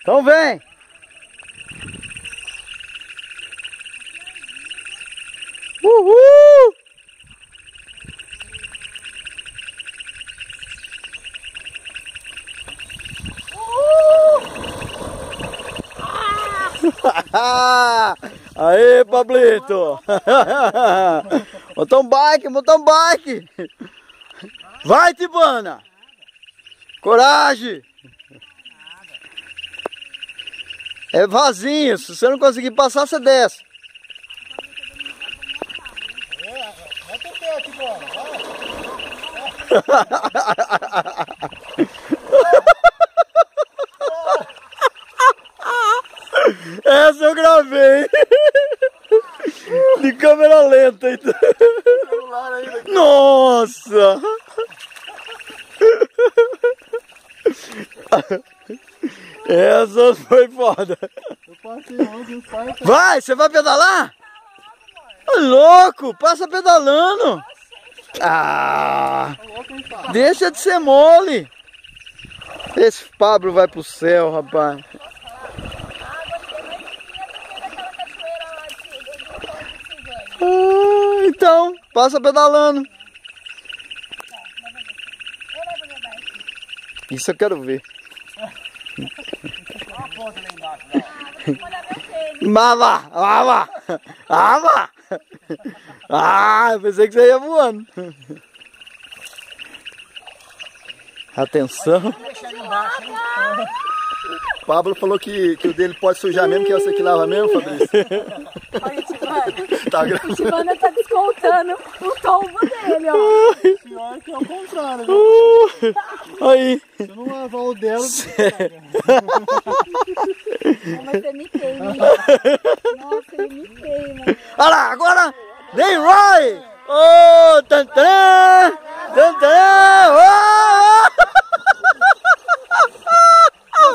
Então vem. Uhul! Aê, Pablito! mountain bike, mountain bike! Vai, Tibana! Coragem! É vazio, se você não conseguir passar, você desce. É, pé, Tibana, Essa eu gravei. De câmera lenta. Então. Nossa! Essa foi foda. Vai, você vai pedalar? Ô, louco, passa pedalando. Ah, deixa de ser mole. Esse Pablo vai pro céu, rapaz. Ah, então, passa pedalando. Isso eu quero ver. Mama, mama, mama. Ah, eu pensei que você ia voando. Atenção. O Pablo falou que, que o dele pode sujar mesmo, que é você que lava mesmo, Fabrício. Olha o Tibana. Tá O. Tibana tá descontando o tombo dele, ó. Pior que é o contrário, Uh, aí. Se eu não lavar o dela, Mas você me queima? Nossa, ele me queima. Olha lá, agora. Vem, Roy. Ô, tantã. Tantã. Oh,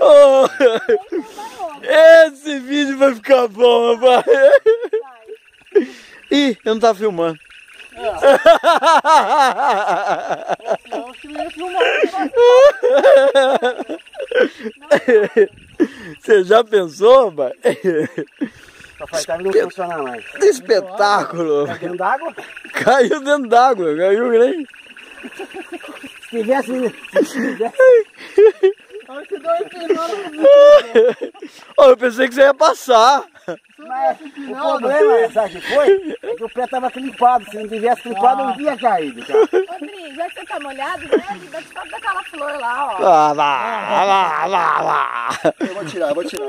Oh, esse vídeo vai ficar bom, rapaz. Ih, eu não tava filmando. Você já pensou, rapaz? Papai, não funciona mais. Que espetáculo! Tá dentro d'água? Caiu dentro d'água, caiu grande. Se tivesse... Se tivesse... Oh, eu pensei que você ia passar. Mas o problema, sabe o que foi? É que o pé tava clipado. Se não tivesse clipado, eu não tinha caído, cara. Rodrigo, já que você tá molhado, né? Dá de daquela flor lá, ó. Ah, lá, lá, lá, lá. Eu vou tirar, eu vou tirar.